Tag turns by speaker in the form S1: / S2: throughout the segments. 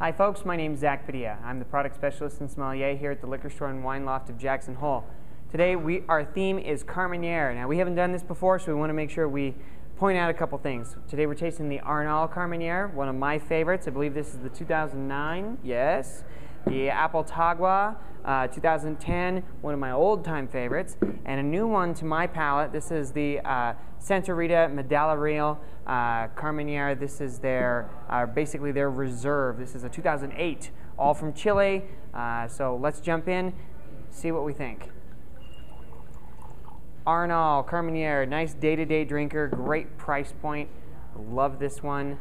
S1: Hi folks, my name is Zach Padilla. I'm the product specialist and sommelier here at the liquor store and wine loft of Jackson Hole. Today we, our theme is Carmenere. Now we haven't done this before so we want to make sure we point out a couple things. Today we're tasting the Arenal Carmenere, one of my favorites. I believe this is the 2009, yes. The Apaltagua, uh, 2010, one of my old time favorites. And a new one to my palate, this is the uh, Santa Rita Medalla Real uh, Carmenere. This is their, uh, basically their reserve. This is a 2008, all from Chile. Uh, so let's jump in, see what we think. Arenal Carmenere, nice day-to-day drinker, great price point. Love this one.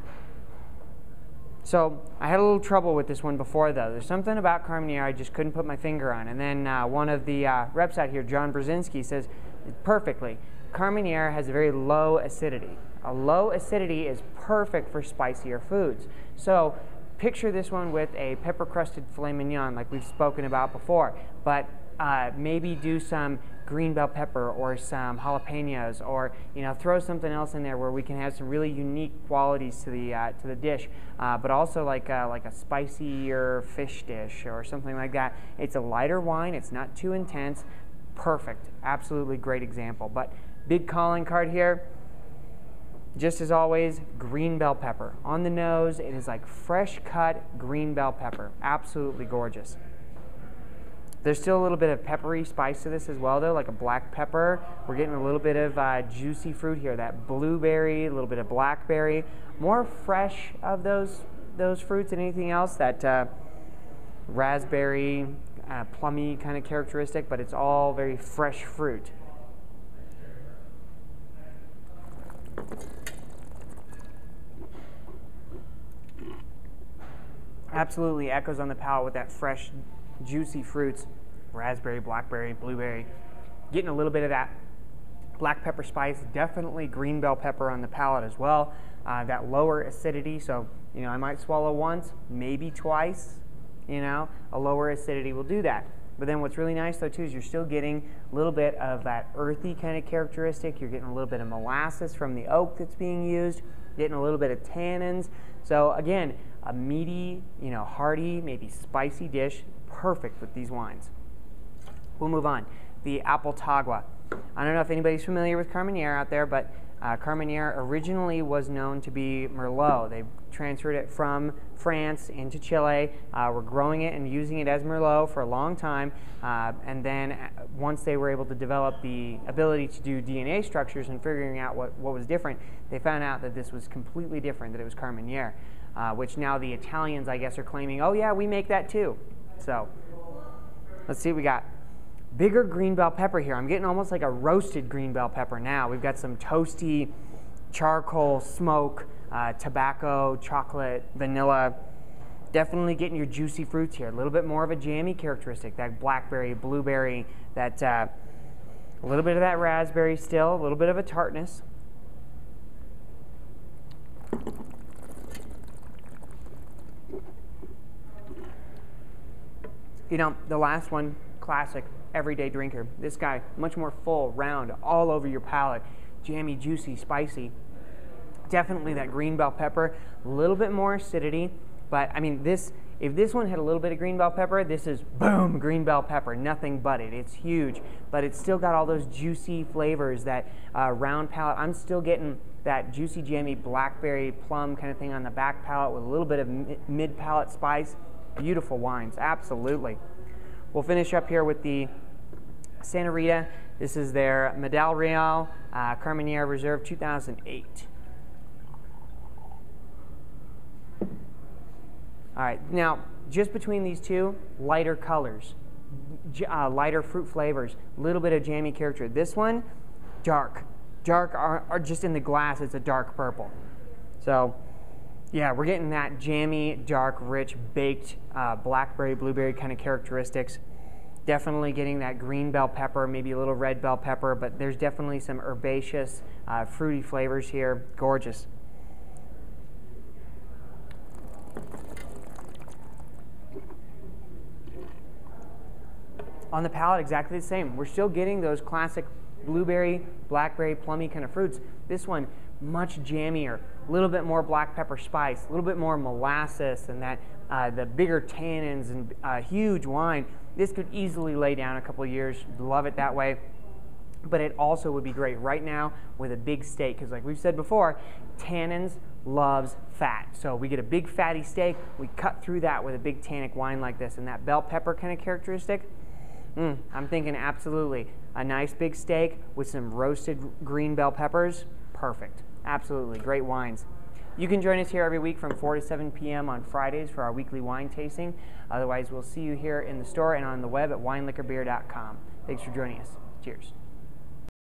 S1: So I had a little trouble with this one before, though. There's something about Carmenere I just couldn't put my finger on. And then uh, one of the uh, reps out here, John Brzezinski, says perfectly, Carmenere has a very low acidity. A low acidity is perfect for spicier foods. So picture this one with a pepper-crusted filet mignon like we've spoken about before, but uh, maybe do some green bell pepper or some jalapenos or you know throw something else in there where we can have some really unique qualities to the uh, to the dish uh, but also like a, like a spicier fish dish or something like that. It's a lighter wine. It's not too intense. Perfect. Absolutely great example. But big calling card here just as always, green bell pepper. On the nose, it is like fresh cut green bell pepper. Absolutely gorgeous. There's still a little bit of peppery spice to this as well, though, like a black pepper. We're getting a little bit of uh, juicy fruit here, that blueberry, a little bit of blackberry. More fresh of those those fruits than anything else. That uh, raspberry, uh, plummy kind of characteristic, but it's all very fresh fruit. Absolutely echoes on the palate with that fresh juicy fruits, raspberry, blackberry, blueberry. Getting a little bit of that black pepper spice, definitely green bell pepper on the palate as well. Uh, that lower acidity, so you know I might swallow once, maybe twice. You know, a lower acidity will do that. But then what's really nice though too is you're still getting a little bit of that earthy kind of characteristic. You're getting a little bit of molasses from the oak that's being used, getting a little bit of tannins. So again, a meaty, you know, hearty, maybe spicy dish perfect with these wines. We'll move on. The Apaltagua. I don't know if anybody's familiar with Carmenere out there, but uh, Carmenere originally was known to be Merlot. They transferred it from France into Chile. Uh, we're growing it and using it as Merlot for a long time. Uh, and then uh, once they were able to develop the ability to do DNA structures and figuring out what, what was different, they found out that this was completely different, that it was Carmenere, uh, which now the Italians, I guess, are claiming, oh yeah, we make that too. So let's see we got. Bigger green bell pepper here. I'm getting almost like a roasted green bell pepper now. We've got some toasty charcoal smoke, uh, tobacco, chocolate, vanilla. Definitely getting your juicy fruits here. A little bit more of a jammy characteristic, that blackberry, blueberry, that uh, a little bit of that raspberry still, a little bit of a tartness. You know, the last one, classic, everyday drinker. This guy, much more full, round, all over your palate, jammy, juicy, spicy. Definitely that green bell pepper, a little bit more acidity, but I mean, this, if this one had a little bit of green bell pepper, this is boom, green bell pepper, nothing but it. It's huge, but it's still got all those juicy flavors, that uh, round palate. I'm still getting that juicy, jammy blackberry plum kind of thing on the back palate with a little bit of mid palate spice. Beautiful wines, absolutely. We'll finish up here with the Santa Rita. This is their Medal Real uh, Carmenere Reserve 2008. All right, now just between these two, lighter colors, uh, lighter fruit flavors, a little bit of jammy character. This one, dark. Dark are, are just in the glass, it's a dark purple. So yeah, we're getting that jammy, dark, rich, baked uh, blackberry, blueberry kind of characteristics. Definitely getting that green bell pepper, maybe a little red bell pepper, but there's definitely some herbaceous, uh, fruity flavors here. Gorgeous. On the palate, exactly the same. We're still getting those classic blueberry, blackberry, plummy kind of fruits. This one, much jammier, a little bit more black pepper spice, a little bit more molasses, and that uh, the bigger tannins and uh, huge wine. This could easily lay down a couple years. Love it that way but it also would be great right now with a big steak because like we've said before tannins loves fat so we get a big fatty steak we cut through that with a big tannic wine like this and that bell pepper kind of characteristic mm, i'm thinking absolutely a nice big steak with some roasted green bell peppers perfect absolutely great wines you can join us here every week from 4 to 7 p.m. on Fridays for our weekly wine tasting. Otherwise, we'll see you here in the store and on the web at wineliquorbeer.com. Thanks for joining us. Cheers.